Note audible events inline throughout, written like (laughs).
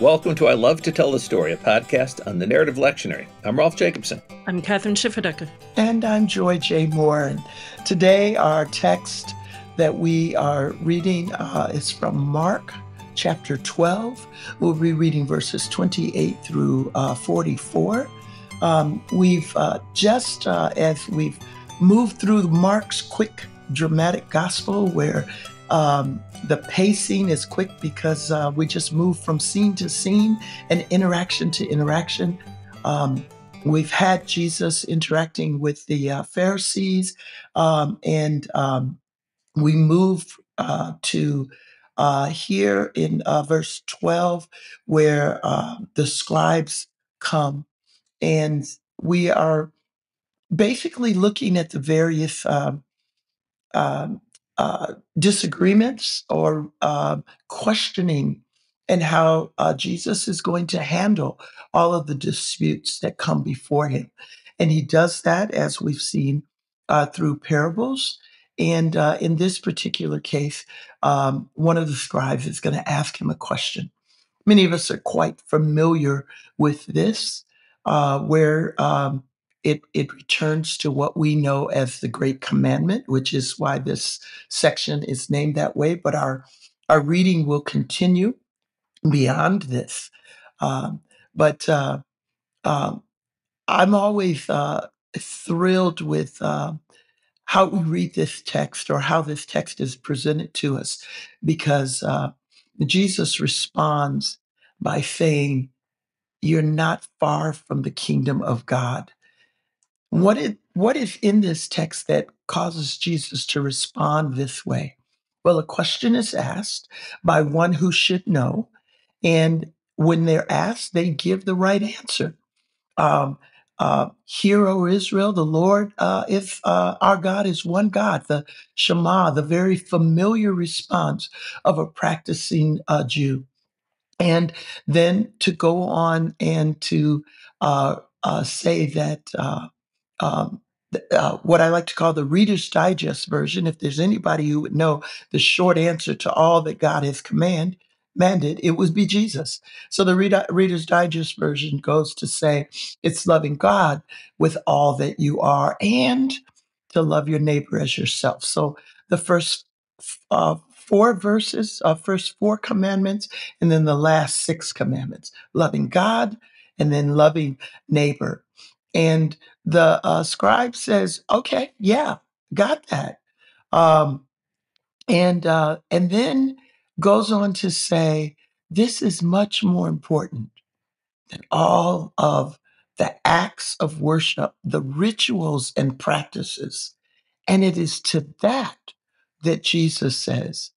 Welcome to I Love to Tell the Story, a podcast on the narrative lectionary. I'm Rolf Jacobson. I'm Kathryn Schifferdecker. And I'm Joy J. Moore. And today, our text that we are reading uh, is from Mark chapter 12. We'll be reading verses 28 through uh, 44. Um, we've uh, just, uh, as we've moved through Mark's quick, dramatic gospel, where um, the pacing is quick because uh, we just move from scene to scene and interaction to interaction. Um, we've had Jesus interacting with the uh, Pharisees, um, and um, we move uh, to uh, here in uh, verse 12, where uh, the scribes come, and we are basically looking at the various um, um, uh, disagreements or uh, questioning and how uh, Jesus is going to handle all of the disputes that come before him. And he does that, as we've seen, uh, through parables. And uh, in this particular case, um, one of the scribes is going to ask him a question. Many of us are quite familiar with this, uh, where um, it, it returns to what we know as the Great Commandment, which is why this section is named that way. But our, our reading will continue beyond this. Um, but uh, um, I'm always uh, thrilled with uh, how we read this text or how this text is presented to us because uh, Jesus responds by saying, You're not far from the kingdom of God. What is, what is in this text that causes Jesus to respond this way? Well, a question is asked by one who should know. And when they're asked, they give the right answer. Um, uh, Hear, O Israel, the Lord, uh, if uh, our God is one God, the Shema, the very familiar response of a practicing uh, Jew. And then to go on and to uh, uh, say that um, uh, what I like to call the Reader's Digest version. If there's anybody who would know the short answer to all that God has command, commanded, it would be Jesus. So the Reader, Reader's Digest version goes to say it's loving God with all that you are and to love your neighbor as yourself. So the first uh, four verses, uh, first four commandments, and then the last six commandments loving God and then loving neighbor. And the uh, scribe says, "Okay, yeah, got that," um, and uh, and then goes on to say, "This is much more important than all of the acts of worship, the rituals and practices." And it is to that that Jesus says,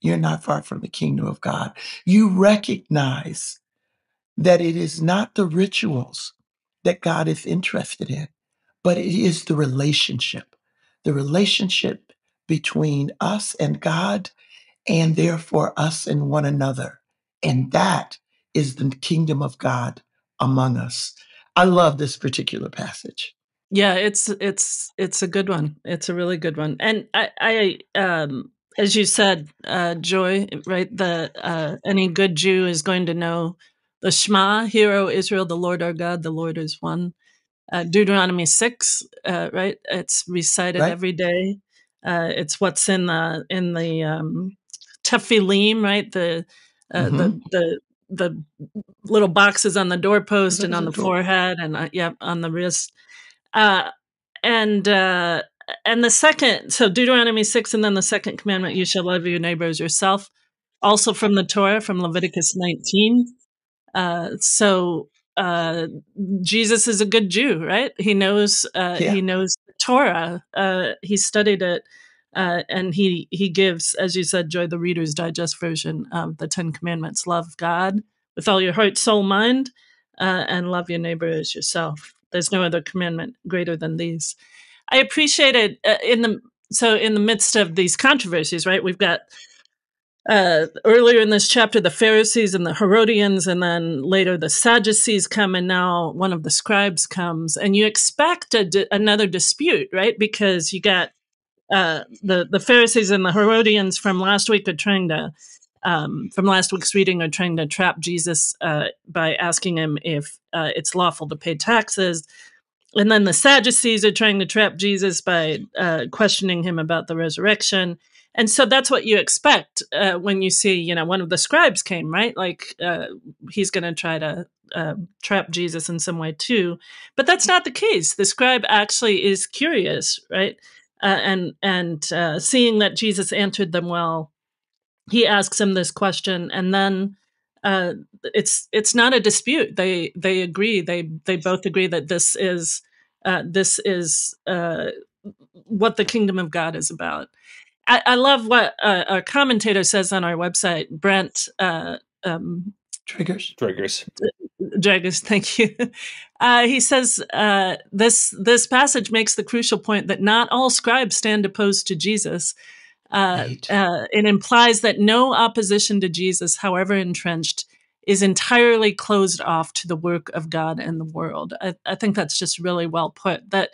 "You're not far from the kingdom of God." You recognize that it is not the rituals that God is interested in, but it is the relationship, the relationship between us and God, and therefore us and one another. And that is the kingdom of God among us. I love this particular passage. Yeah, it's it's it's a good one. It's a really good one. And I, I um as you said, uh, Joy, right? The uh, any good Jew is going to know the Shema, Hear, O Israel, the Lord our God, the Lord is one. Uh, Deuteronomy 6, uh, right? It's recited right. every day. Uh, it's what's in the in the um, tefillin, right? The, uh, mm-hmm. the the the little boxes on the doorpost and on the, forehead and uh, yeah, on the wrist. Uh, and and the second, so Deuteronomy 6, and then the second commandment, you shall love your neighbor as yourself. Also from the Torah, from Leviticus 19. Uh, so uh, Jesus is a good Jew, right? He knows uh, yeah. he knows the Torah. Uh, he studied it, uh, and he he gives, as you said, Joy, the Reader's Digest version of the Ten Commandments: love God with all your heart, soul, mind, uh, and love your neighbor as yourself. There's no other commandment greater than these. I appreciate it in the so in the midst of these controversies, right? We've got uh, earlier in this chapter, the Pharisees and the Herodians, and then later the Sadducees come, and now one of the scribes comes, and you expect another dispute, right? Because you got uh, the the Pharisees and the Herodians from last week are trying to um, from last week's reading are trying to trap Jesus uh, by asking him if uh, it's lawful to pay taxes. And then the Sadducees are trying to trap Jesus by uh, questioning him about the resurrection. And so that's what you expect uh, when you see, you know, one of the scribes came, right? Like uh, he's going to try to um, trap Jesus in some way too. But that's not the case. The scribe actually is curious, right? Uh, and and seeing that Jesus answered them well, he asks him this question and then uh, it's it's not a dispute they they agree they they both agree that this is uh, this is uh, what the kingdom of god is about i, I love what uh, our commentator says on our website brent uh, um, Driggers Driggers Driggers, thank you. Uh, he says uh, this this passage makes the crucial point that not all scribes stand opposed to Jesus, uh, right. uh, it implies that no opposition to Jesus, however entrenched, is entirely closed off to the work of God and the world. I, I think that's just really well put. That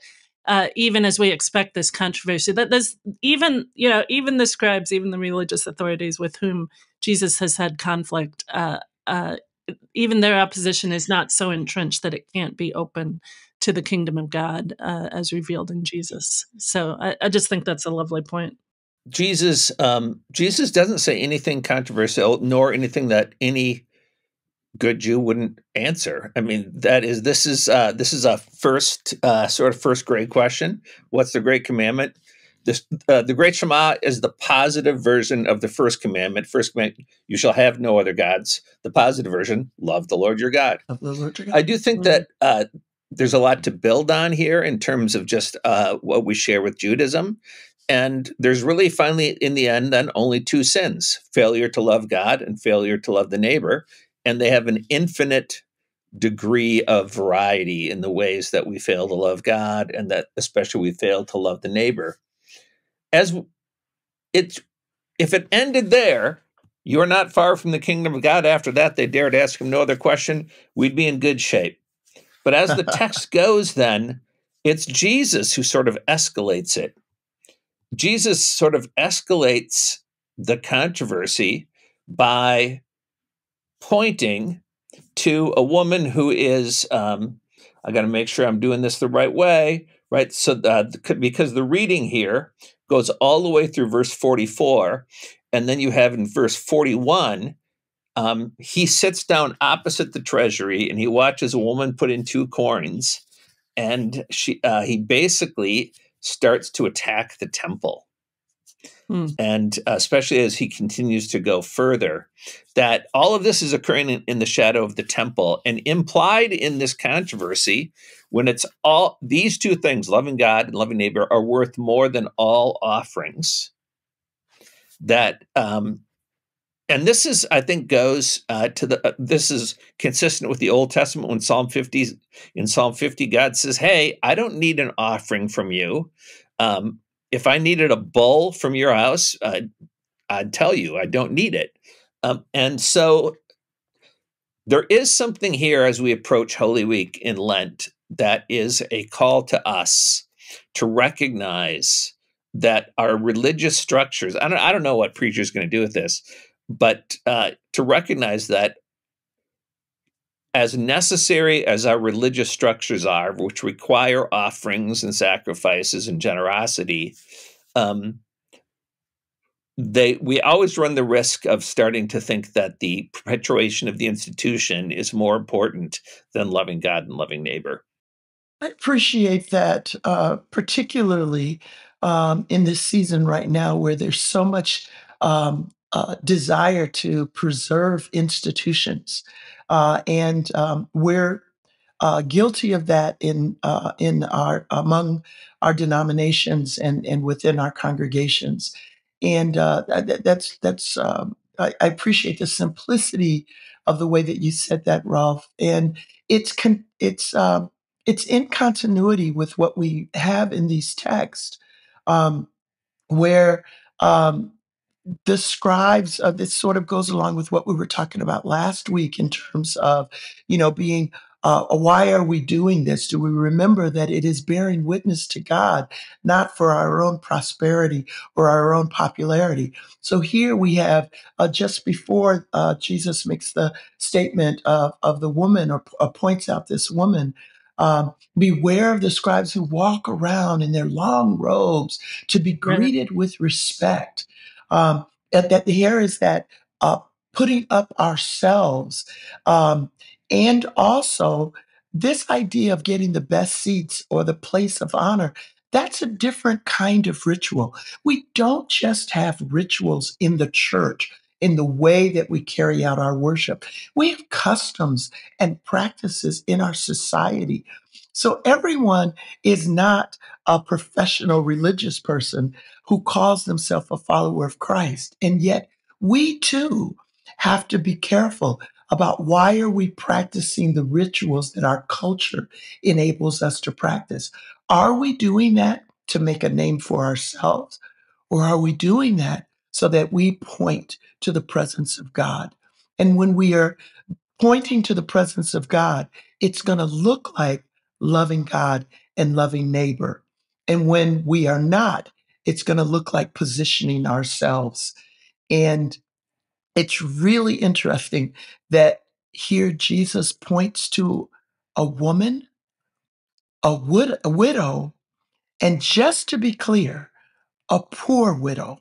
uh, even as we expect this controversy, that there's even you know even the scribes, even the religious authorities with whom Jesus has had conflict, uh, uh, even their opposition is not so entrenched that it can't be open to the kingdom of God uh, as revealed in Jesus. So I, I just think that's a lovely point. Jesus, um, Jesus doesn't say anything controversial, nor anything that any good Jew wouldn't answer. I mean, that is this is uh, this is a first uh, sort of first grade question. What's the great commandment? This, uh, the great Shema is the positive version of the first commandment. First commandment: You shall have no other gods. The positive version: Love the Lord your God. Love the Lord your God. I do think mm-hmm. that uh, there's a lot to build on here in terms of just uh, what we share with Judaism. And there's really finally, in the end, then only two sins failure to love God and failure to love the neighbor. And they have an infinite degree of variety in the ways that we fail to love God and that especially we fail to love the neighbor. As it's if it ended there, you're not far from the kingdom of God. After that, they dared ask him no other question, we'd be in good shape. But as the (laughs) text goes, then it's Jesus who sort of escalates it. Jesus sort of escalates the controversy by pointing to a woman who is, um, I got to make sure I'm doing this the right way, right? So, uh, because the reading here goes all the way through verse 44, and then you have in verse 41, um, he sits down opposite the treasury and he watches a woman put in two coins, and she, uh, he basically starts to attack the temple. Hmm. And uh, especially as he continues to go further, that all of this is occurring in, in, the shadow of the temple. And implied in this controversy, when it's all these two things, loving God and loving neighbor, are worth more than all offerings, that um, and this is i think goes uh, to the uh, this is consistent with the old testament when psalm 50 in psalm 50 god says hey i don't need an offering from you um, if i needed a bull from your house uh, i'd tell you i don't need it. Um, and so there is something here as we approach holy week in lent that is a call to us to recognize that our religious structures i don't, I don't know what preacher's going to do with this but uh, to recognize that as necessary as our religious structures are, which require offerings and sacrifices and generosity, um, they we always run the risk of starting to think that the perpetuation of the institution is more important than loving God and loving neighbor. I appreciate that, uh, particularly um, in this season right now, where there's so much um, uh, desire to preserve institutions, uh, and um, we're uh, guilty of that in uh, in our among our denominations and and within our congregations, and uh, that, that's that's um, I, I, appreciate the simplicity of the way that you said that, Rolf, and it's con- it's um, it's in continuity with what we have in these texts, um, where um, the scribes of this sort of goes along with what we were talking about last week in terms of you know being Uh, why are we doing this? Do we remember that it is bearing witness to God, not for our own prosperity or our own popularity? So here we have uh, just before uh, Jesus makes the statement of, of the woman or, or points out this woman. Um, beware of the scribes who walk around in their long robes to be greeted with respect. Um, that here is that uh, putting up ourselves um, and also this idea of getting the best seats or the place of honor that's a different kind of ritual. We don't just have rituals in the church in the way that we carry out our worship. We have customs and practices in our society so everyone is not a professional religious person who calls themselves a follower of christ and yet we too have to be careful about why are we practicing the rituals that our culture enables us to practice. Are we doing that to make a name for ourselves? Or are we doing that so that we point to the presence of God? And when we are pointing to the presence of God, it's going to look like loving God and loving neighbor. And when we are not, it's going to look like positioning ourselves. And it's really interesting that here Jesus points to a woman, a, wid- a widow, and just to be clear, a poor widow.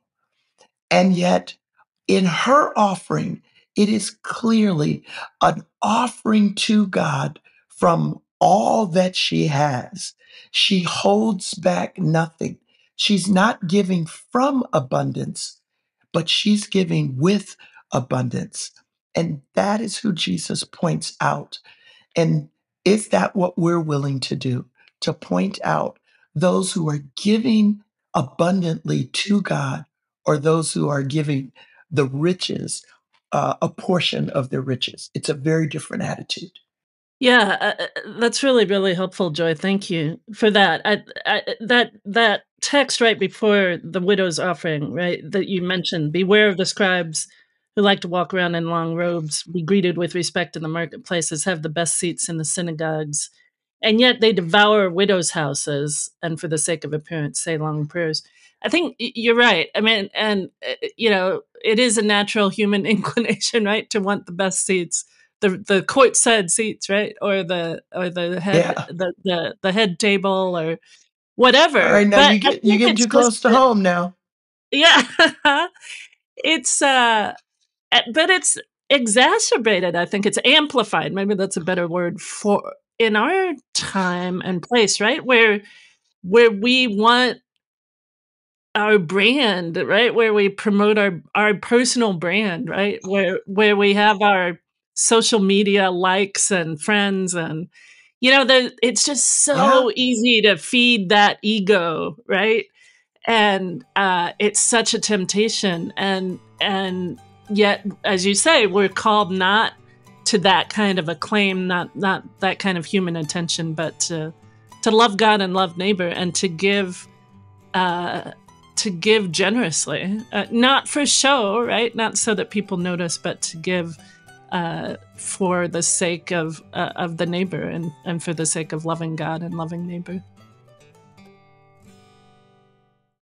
And yet, in her offering, it is clearly an offering to God from all that she has. She holds back nothing. She's not giving from abundance, but she's giving with abundance. And that is who Jesus points out. And is that what we're willing to do? To point out those who are giving abundantly to God or those who are giving the riches, uh, a portion of their riches. It's a very different attitude. Yeah, uh, uh, that's really really helpful, Joy. Thank you for that. I, I, that that text right before the widow's offering, right, that you mentioned. Beware of the scribes who like to walk around in long robes, be greeted with respect in the marketplaces, have the best seats in the synagogues, and yet they devour widows' houses, and for the sake of appearance, say long prayers. I think you're right. I mean, and uh, you know, it is a natural human (laughs) inclination, right, to want the best seats the the court side seats, right, or the or the head Yeah. the, the the head table or whatever. All right, now But you get you getting too close to home now. yeah, (laughs) it's uh, eh, but it's exacerbated. I think it's amplified. Maybe that's a better word for in our time and place, right, where where we want our brand, right? Where we promote our our personal brand, right? Where where we have our social media likes and friends and you know, the it's just Yeah. so easy to feed that ego, right? And uh it's such a temptation and and yet as you say, we're called not to that kind of acclaim, not not that kind of human attention, but to to love God and love neighbor and to give uh, to give generously, uh, not for show, right? Not so that people notice, but to give uh, for the sake of uh, of the neighbor and and for the sake of loving God and loving neighbor.